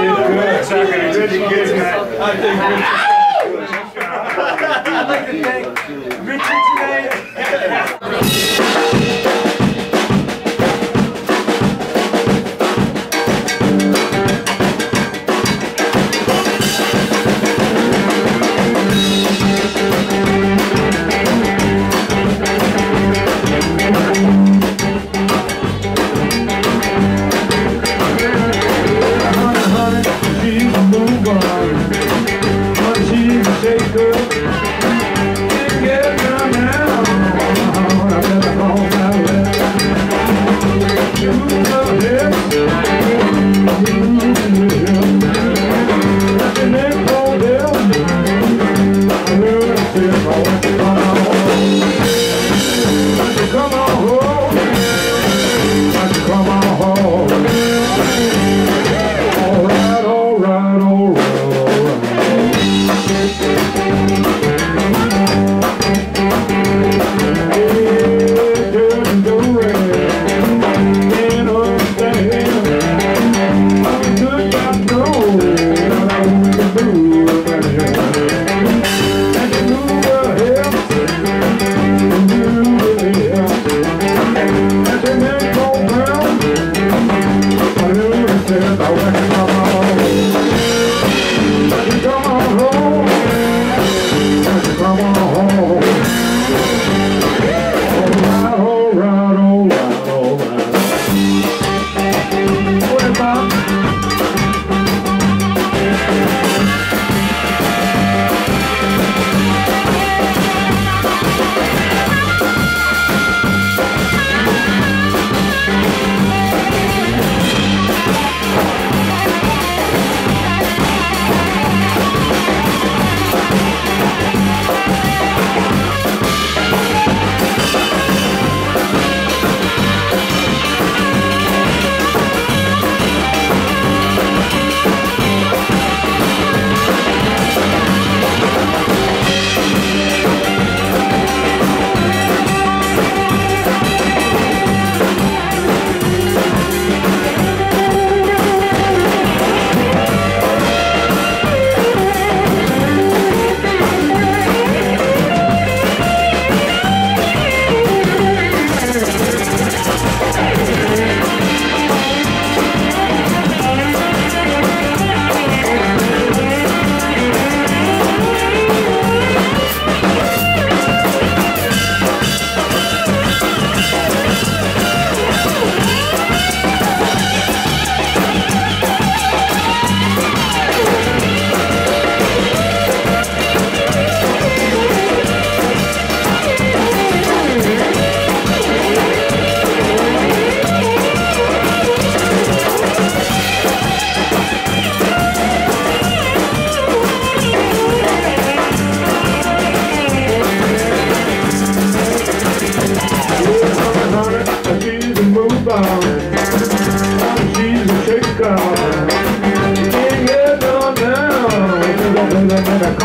did good. Second, good, you did, man. I did good. I'd like to thank Richard today.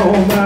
home.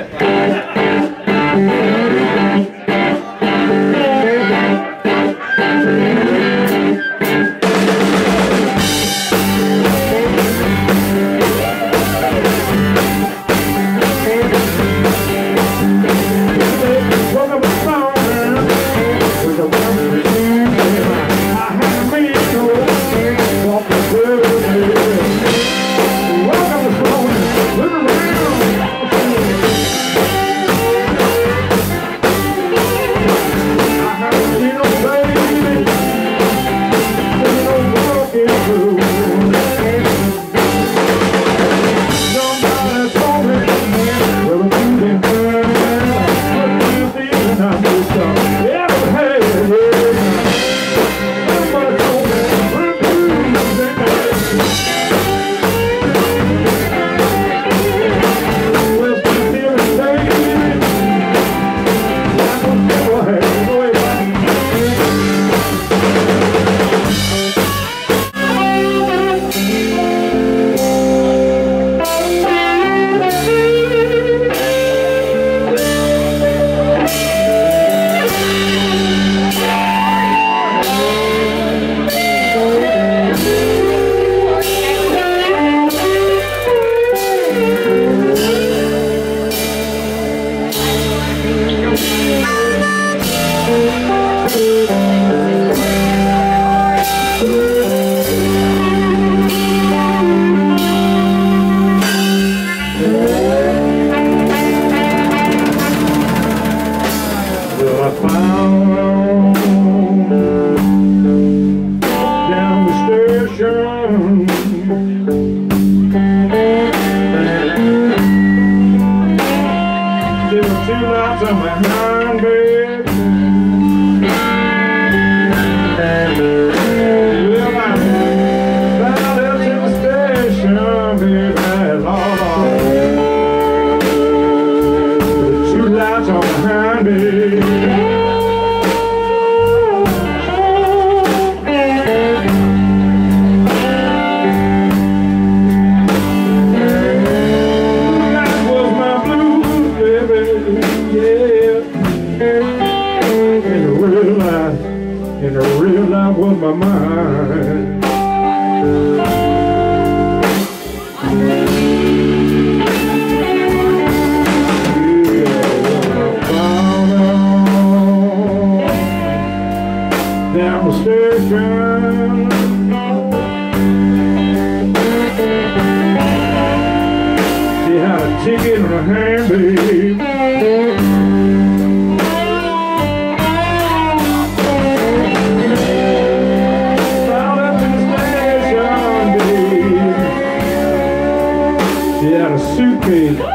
É. you out of my hand, baby. on my mind. Yeah, I down the station. She had a ticket in her hand. Okay.